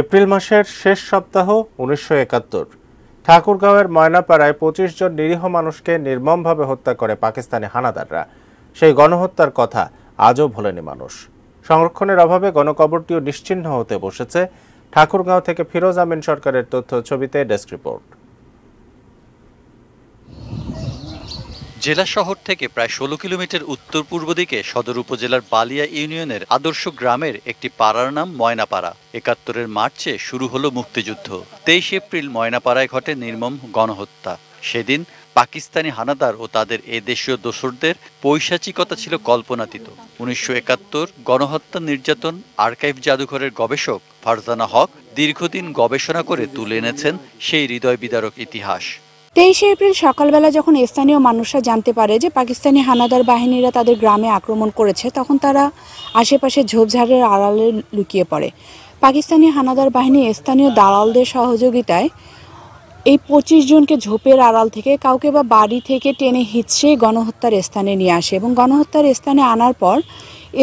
April মাসের শেষ সপ্তাহ উনিশশো একাত্তর। ঠাকুরগাঁওয়ের ময়নাপাড়ায় পঁচিশ জন নিরীহ মানুষকে নির্মমভাবে হত্যা করে পাকিস্তানি হানাদাররা। সেই গণহত্যার কথা আজও ভোলেনি মানুষ। সংরক্ষণের অভাবে গণকবরটিও নিশ্চিহ্ন হতে বসেছে। ঠাকুরগাঁও থেকে ফিরোজ আমিন সরকারের তথ্য ছবিতে ডেস্ক রিপোর্ট। জেলা শহর থেকে প্রায় ষোলো কিলোমিটার উত্তর পূর্ব দিকে সদর উপজেলার বালিয়া ইউনিয়নের আদর্শ গ্রামের একটি পাড়ার নাম ময়নাপাড়া। একাত্তরের মার্চে শুরু হলো মুক্তিযুদ্ধ। তেইশ এপ্রিল ময়নাপাড়ায় ঘটে নির্মম গণহত্যা। সেদিন পাকিস্তানি হানাদার ও তাদের এ দেশীয় দোসরদের পৈশাচিকতা ছিল কল্পনাতীত। উনিশশো একাত্তর গণহত্যা নির্যাতন আর্কাইভ জাদুঘরের গবেষক ফারজানা হক দীর্ঘদিন গবেষণা করে তুলে এনেছেন সেই হৃদয় বিদারক ইতিহাস। তেইশে এপ্রিল সকালবেলা যখন স্থানীয় মানুষরা জানতে পারে যে পাকিস্তানি হানাদার বাহিনীরা তাদের গ্রামে আক্রমণ করেছে, তখন তারা আশেপাশে ঝোপঝাড়ের আড়ালে লুকিয়ে পড়ে। পাকিস্তানি হানাদার বাহিনী স্থানীয় দালালদের সহযোগিতায় এই পঁচিশ জনকে ঝোপের আড়াল থেকে কাউকে বা বাড়ি থেকে টেনে হিচড়ে গণহত্যার স্থানে নিয়ে আসে এবং গণহত্যার স্থানে আনার পর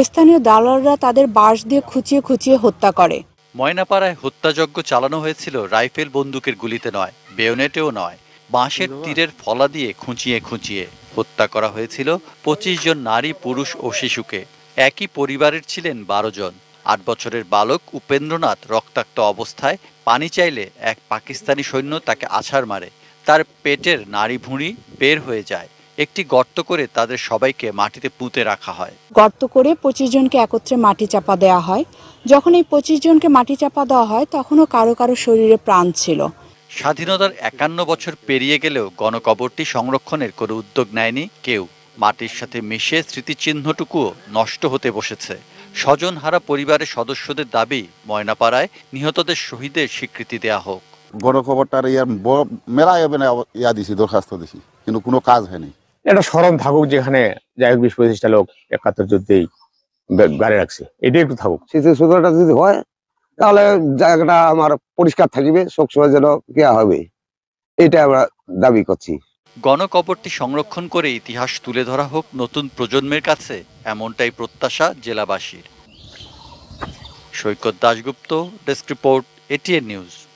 স্থানীয় দালালরা তাদের বাঁশ দিয়ে খুঁচিয়ে খুঁচিয়ে হত্যা করে। ময়নাপাড়ায় হত্যাযজ্ঞ চালানো হয়েছিল রাইফেল বন্দুকের গুলিতে নয়, বেয়নেটেও নয়। বাঁশের তীরের ফলা দিয়ে খুঁচিয়ে খুঁচিয়ে হত্যা করা হয়েছিল পঁচিশ জন নারী পুরুষ ও শিশুকে। একই পরিবারের ছিলেন বারো জন। আট বছরের বালক উপেন্দ্রনাথ রক্তাক্ত অবস্থায় পানি চাইলে এক পাকিস্তানি সৈন্য তাকে আছাড় মারে। তার পেটের নাড়ি ভুঁড়ি বের হয়ে যায়। একটি গর্ত করে তাদের সবাইকে মাটিতে পুঁতে রাখা হয়। গর্ত করে পঁচিশ জনকে একত্রে মাটি চাপা দেওয়া হয়। যখন এই পঁচিশ জনকে মাটি চাপা দেওয়া হয় তখনও কারও কারও শরীরে প্রাণ ছিল। স্বাধীনতার একান্ন বছর পেরিয়ে গেলেও গণকবরটি সংরক্ষণের কোনো উদ্যোগ নেয়নি কেউ। মাটির সাথে মিশে স্মৃতিচিহ্নটুকুও নষ্ট হতে বসেছে। স্বজনহারা পরিবারের সদস্যদের দাবি ময়নাপাড়ায় নিহতদের শহীদের স্বীকৃতি দেয়া হোক। গণখবরটার ইয়ার বড় মেলা মানে ইয়া দিছি দরখাস্ত দিছি কিন্তু কোনো কাজ হয়নি। একটা স্মরণ থাকুক যেখানে যাই হোক বিশ পঁচিশটা লোক একাত্তর যুদ্ধেই গাড়ি রাখছে এটাই একটু থাকুক। স্মৃতিসৌধটা যদি হয় তাহলে জায়গাটা আমার পরিষ্কার থাকবে, সবসময় যেন কেয়া হবে। এটা আমরা দাবি করছি। গণকবরটি সংরক্ষণ করে ইতিহাস তুলে ধরা হোক নতুন প্রজন্মের কাছে, এমনটাই প্রত্যাশা জেলাবাসীর। Saikat Dasgupta, desk report, ATN news.